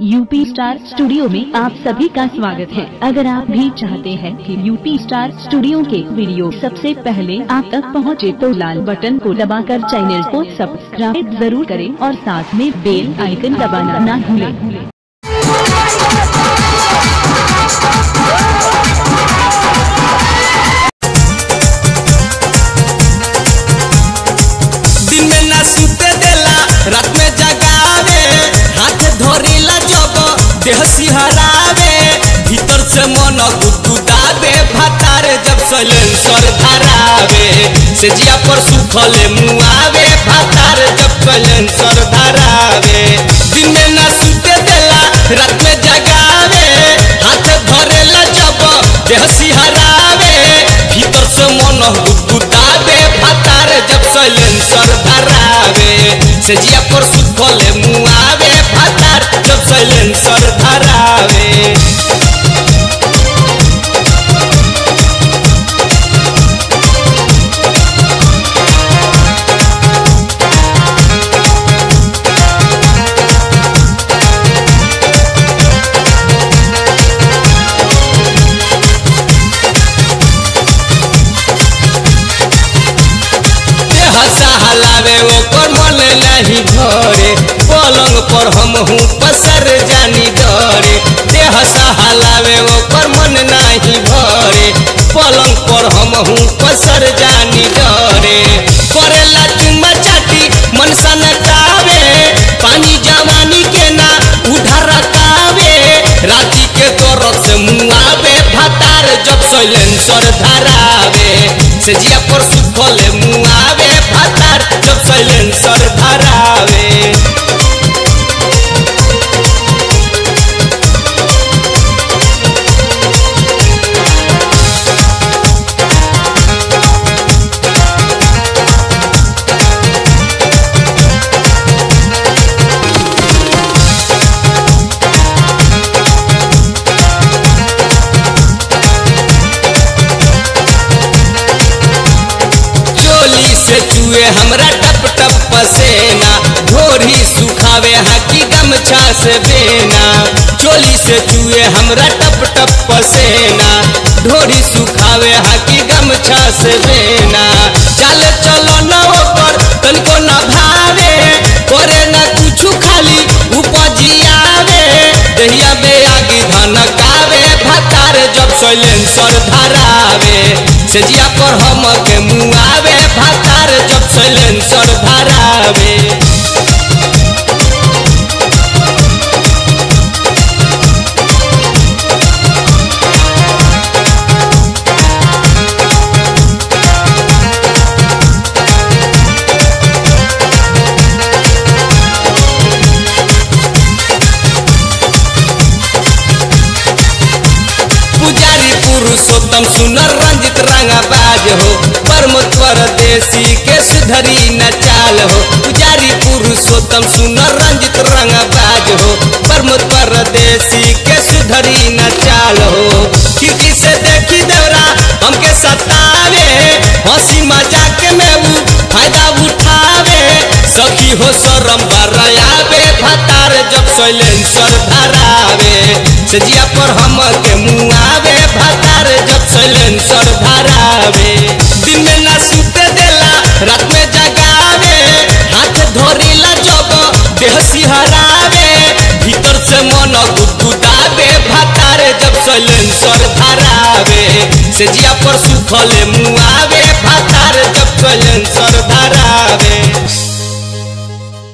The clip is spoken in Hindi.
यूपी स्टार स्टूडियो में आप सभी का स्वागत है। अगर आप भी चाहते हैं कि यूपी स्टार स्टूडियो के वीडियो सबसे पहले आप तक पहुँचे तो लाल बटन को दबाकर चैनल को सब्सक्राइब ज़रूर करें और साथ में बेल आइकन दबाना ना भूलें। देह सिहरावे भीतर से मन गुदगुदावे भातार जब सलेंसर धरावे, से जिया पर सुखले मुआवे भातार जब सलेंसर धरावे। दिन में ना सुते देला, रात में जगावे, हाथ धरेला जब देह सिहरावे भीतर से मन गुदगुदावे भातार जब सैलेंसर धरावे, से जिया पर सुखले नहीं भरे पलंग पर हम हूँ पसर जानी डरे। देह सहलावे, ओकर मन नहीं भरे। पलंग पर हम हूँ पसर जानी डरे। करेला चुम्मा चाटी मन सनकावे पानी जवानी के ना उधर कावे राती के तरफ़ से मुआवे, भातार जब सैलेंसर धरावे। से जिया पर सुखले मुआवे चुए हमरा टप टप पसेना। ढोरी सुखावे हाकी गमछा से बेना चोली से चुए हमरा टप टप पसेना। ढोरी सुखावे हाकी गमछा से बेना चल चलो न ओकर, तनको न भावे। करे न कुछु खाली उपजियावे। दहिया में आगी धनकावे भातार जब सैलेंसर धरावे। से पर हम के मुआवे। पुरुषोत्तम सुनर रंजित रंगाबाज हो। परमत्वर देसी के सुधरी न चाल हो। पुजारी पुरुषोत्तम सुनर रंजित रंगाबाज हो। परमत्वर देसी के सुधरी न चाल हो। खिड़की से देखी देवरा, हमके सतावे। हँसी मज़ाक में ऊ फ़ायदा उठावे। सखी हो शरम बरयावे, भतार जब सैलेंसर धरावे। से जिया पर हम के धरेला जब देह सिहरावे भीतर से मन गुदगुदावे, भतार जब सैलेंसर धरावे, से जिया पर सुखले मुआवे, भातारे जब सैलेंसर धरावे।